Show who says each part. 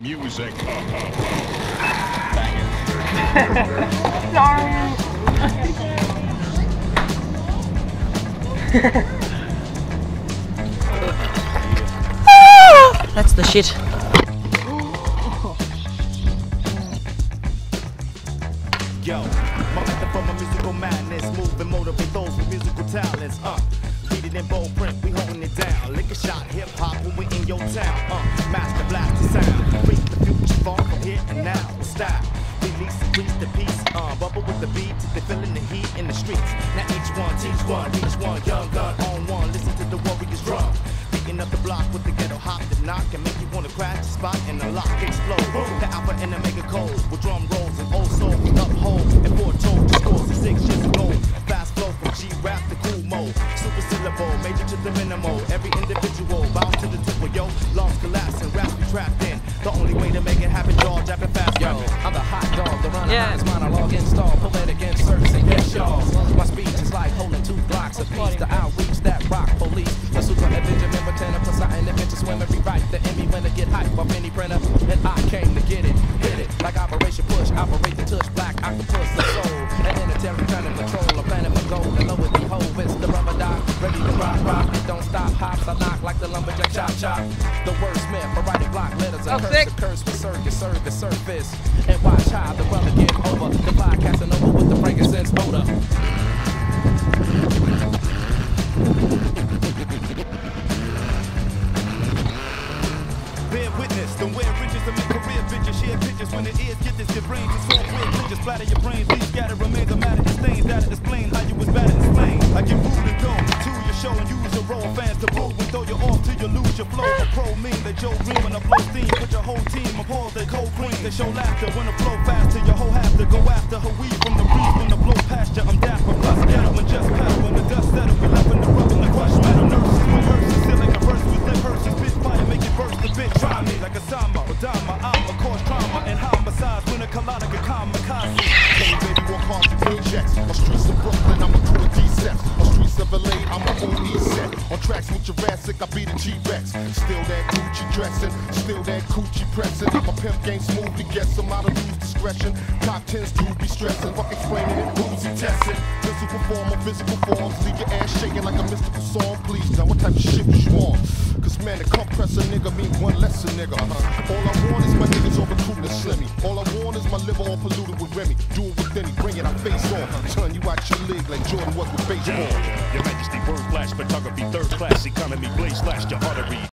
Speaker 1: Music.
Speaker 2: That's the shit.
Speaker 3: Yo, my method from a musical madness, move and motivate those with musical talents. Uh, read it in bold print, we holding it down. Lick a shot, hip hop when we in your town. Uh, master blast here and now. Style, release, reach the peace. Uh, bubble with the beat, they feeling the heat in the streets. Now each one, teach one, each one, young gun on one. Listen to the warriors drum. Beating up the block with the ghetto hop that knock and make you wanna crash the spot and the lock explode. The alpha and the mega cold with drum rolls and old soul uphold and foretold the scores of six years ago. Fast flow from G rap to cool mode. Super syllable, major to the minimal. Every individual bound to the temple, yo. Lungs collapsing, raps be trapped in. The only way to make it happen,
Speaker 4: like Operation Push, operate the touch, black octopus, the soul. An interstellar trying to control a planet of gold. And lower the hole, it's the rubber dot, ready to rock, rock. It don't stop, hops, I knock like the lumberjack chop, chop. The wordsmith, a writing block, letters, a
Speaker 2: Oh,
Speaker 4: curse,
Speaker 2: sick.
Speaker 4: a curse with circus, service, surface. And watch how the brother get over. The fly
Speaker 3: Bear wear riches to make career bitches. Share pictures when the ears get this. Your brains is software glitches. Splatter your brains, these scatter remains of matter and stains. That explain how you was bad at explain. I get rude and go to your show and use a role. Fans to boo and throw you off till you lose your flow. A pro mean that Joe Greene when I blow steam. Put your whole team on pause, they cold green. They show laughter when I flow faster. Your whole have to go after her weed from the breeze when the blow past you. I'm dapper plus ghetto and just pedal me like a samba, Odama. I'm a cause trauma and homicides when a colonic a kamikaze.
Speaker 5: Hey baby, walk hard to projects. On streets of Brooklyn, I'm a of D-Seps. On streets of LA, I'm a OE set. On tracks with Jurassic, I be the T-Rex. Still that Gucci dressing, still that coochie pressing. My pimp game smoothly gets some out of lose discretion. Top tens do be stressing, fuck explaining it, boozy testing. Physical perform on physical forms. Leave your ass shaking like a mystical song, please. Now what type of shit you on? Man, the compress a nigga mean one less a nigga. Uh-huh. All I want is my niggas all recruiting to slimmy. All I want is my liver all polluted with Remy. Do it with any, bring it, I face on. Turn you out your league like Jordan was with baseball.
Speaker 1: Your Majesty, word flash, photography, third class economy, blaze slash your artery.